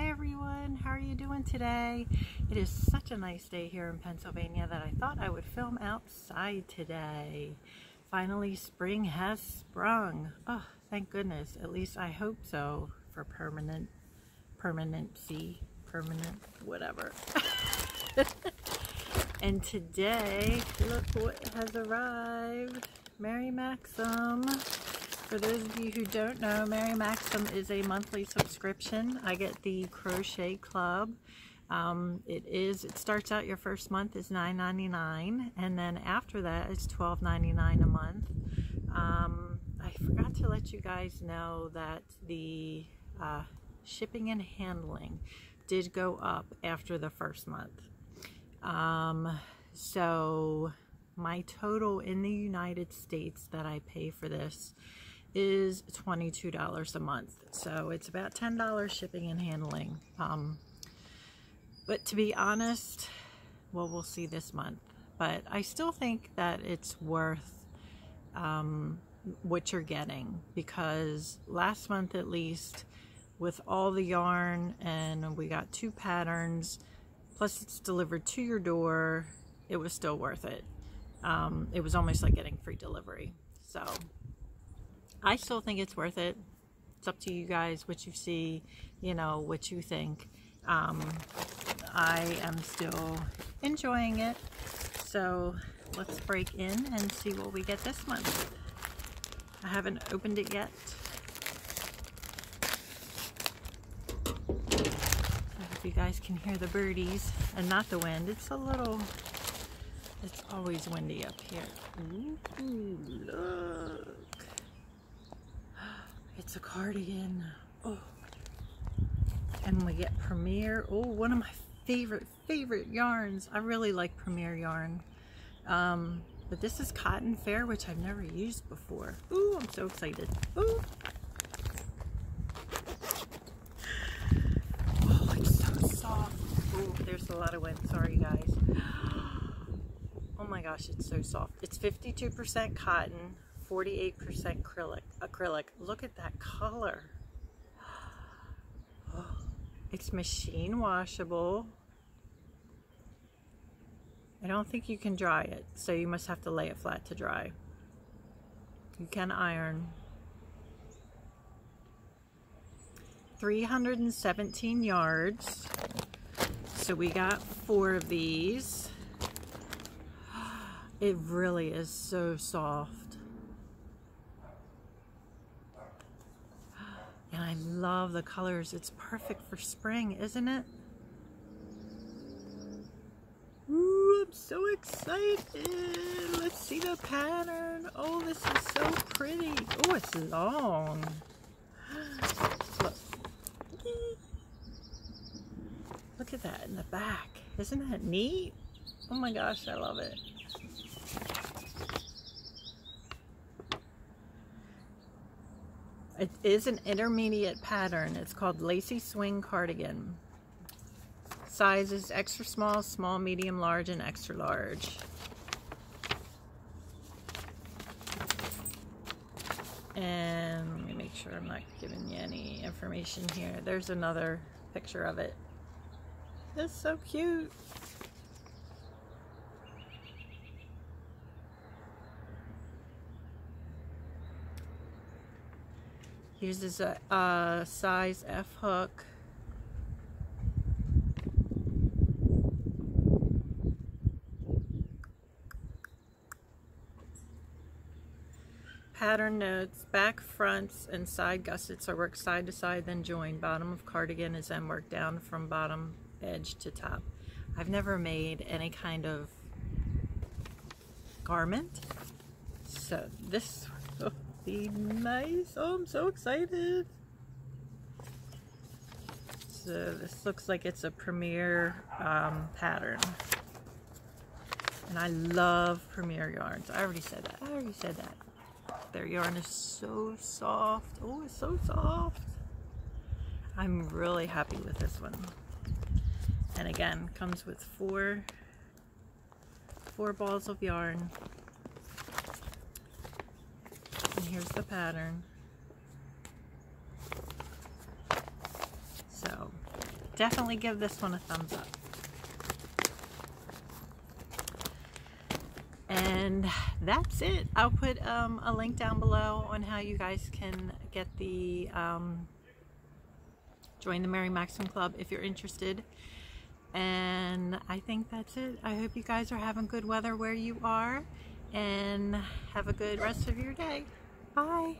Hi everyone, how are you doing today? It is such a nice day here in Pennsylvania that I thought I would film outside today. Finally, spring has sprung. Oh, thank goodness. At least I hope so for permanent, permanency, permanent, whatever. and today, look what has arrived. Mary Maxim. For those of you who don't know, Mary Maxim is a monthly subscription. I get the Crochet Club. Um, it is. It starts out your first month is $9.99, and then after that it's $12.99 a month. Um, I forgot to let you guys know that the uh, shipping and handling did go up after the first month. Um, so my total in the United States that I pay for this is $22 a month. So it's about $10 shipping and handling. Um, but to be honest, well, we'll see this month. But I still think that it's worth um, what you're getting because last month at least, with all the yarn and we got two patterns, plus it's delivered to your door, it was still worth it. Um, it was almost like getting free delivery. So I still think it's worth it. It's up to you guys what you see, you know, what you think. Um, I am still enjoying it. So let's break in and see what we get this month. I haven't opened it yet. I hope you guys can hear the birdies and not the wind. It's a little, it's always windy up here. Ooh, look. It's a cardigan. Oh. And we get Premier. Oh, one of my favorite, favorite yarns. I really like Premier yarn. Um, but this is Cotton Fair, which I've never used before. Ooh, I'm so excited. Ooh. Oh, it's so soft. There's a lot of wind. Sorry, guys. Oh my gosh, it's so soft. It's 52% cotton, 48% acrylic. Acrylic. Look at that color. It's machine washable. I don't think you can dry it, so you must have to lay it flat to dry. You can iron. 317 yards. So we got four of these. It really is so soft. And I love the colors. It's perfect for spring, isn't it? Ooh, I'm so excited. Let's see the pattern. Oh, this is so pretty. Oh, it's long. Look. Look at that in the back. Isn't that neat? Oh my gosh, I love it. It is an intermediate pattern. It's called Lacy Swing Cardigan. Sizes extra small, small, medium, large, and extra large. And let me make sure I'm not giving you any information here. There's another picture of it. It's so cute. Uses a, a size F hook. Pattern notes, back fronts and side gussets are worked side to side then joined. Bottom of cardigan is then worked down from bottom edge to top. I've never made any kind of garment. So this be nice. Oh, I'm so excited. So this looks like it's a Premier um, pattern. And I love Premier yarns. I already said that. I already said that. Their yarn is so soft. Oh, it's so soft. I'm really happy with this one. And again, comes with four, four balls of yarn here's the pattern. So, definitely give this one a thumbs up. And that's it. I'll put um, a link down below on how you guys can get the um, join the Mary Maxim Club if you're interested. And I think that's it. I hope you guys are having good weather where you are and have a good rest of your day. Bye.